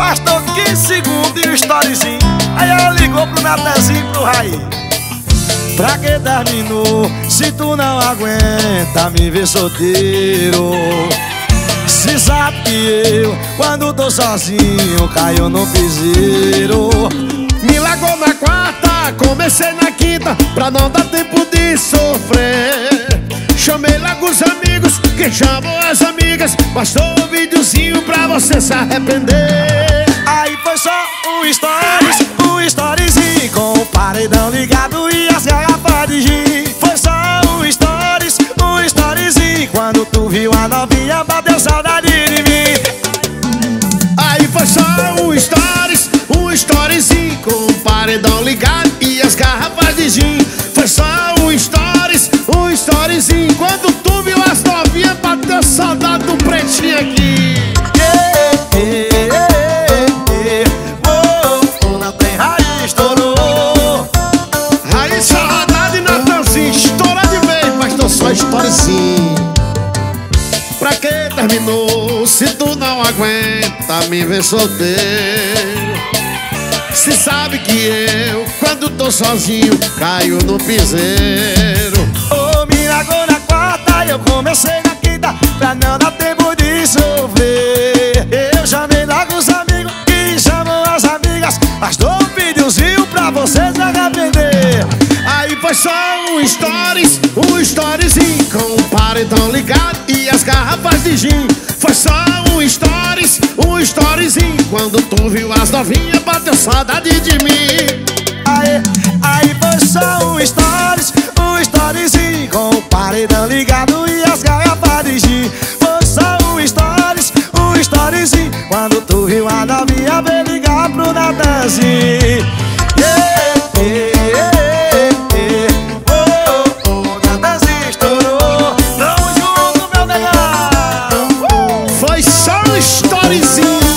Bastou 15 segundos e o storyzinho. Aí ela ligou pro Natanzinho pro Raí. Pra que terminou se tu não aguenta me ver solteiro? Se sabe que eu, quando tô sozinho, caio no piseiro. Me largou na quarta, comecei na quinta Pra não dar tempo de sofrer. Chamei logo os amigos, que chamou as amigas Bastou um videozinho pra você se arrepender foi só um stories, um storyzinho Com o paredão ligado e as garrafas de gin. Foi só um stories, um storyzinho Quando tu viu a novinha, bateu saudade de mim. Aí foi só um stories, um storyzinho Com o paredão ligado e as garrafas de gin. Foi só um stories, um storyzinho só storyzinho Pra que terminou se tu não aguenta me ver solteiro? Se sabe que eu, quando tô sozinho, caio no piseiro. Ô, me largou na quarta eu comecei na quinta Pra não dar tempo de sofrer Eu chamei logo os amigos e chamam as amigas. Mas dou um videozinho pra vocês se arrepender foi só um stories, um storyzinho Com o paredão ligado e as garrafas de gin. Foi só um stories, um storyzinho Quando tu viu as novinhas, bateu saudade de mim. Aí, aí foi só um stories, um storyzinho Com o paredão ligado e as garrafas de gin. Foi só um stories, um storyzinho Quando tu viu a novinha, vem ligar pro Natanzinho sim.